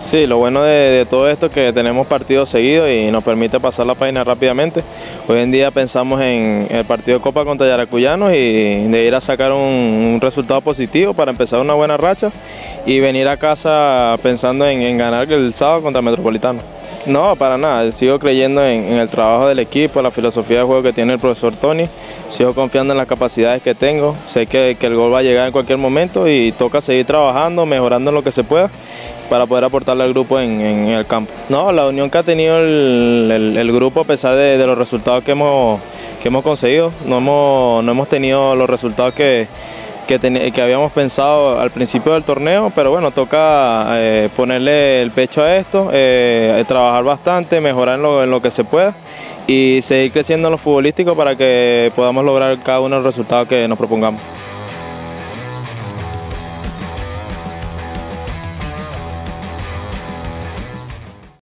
Sí, lo bueno de, todo esto es que tenemos partidos seguidos y nos permite pasar la página rápidamente. Hoy en día pensamos en el partido de Copa contra Yaracuyanos y de ir a sacar un, resultado positivo para empezar una buena racha y venir a casa pensando en, ganar el sábado contra Metropolitano. No, para nada, sigo creyendo en, el trabajo del equipo, la filosofía de juego que tiene el profesor Tony, sigo confiando en las capacidades que tengo, sé que, que el gol va a llegar en cualquier momento y toca seguir trabajando, mejorando en lo que se pueda para poder aportarle al grupo en, el campo. No, la unión que ha tenido el, grupo a pesar de, los resultados que hemos, que hemos conseguido, no hemos, no hemos tenido los resultados que, que, habíamos pensado al principio del torneo, pero bueno, toca eh, ponerle el pecho a esto, eh, trabajar bastante, mejorar en lo, en lo que se pueda y seguir creciendo en lo futbolístico para que podamos lograr cada uno de los resultados que nos propongamos.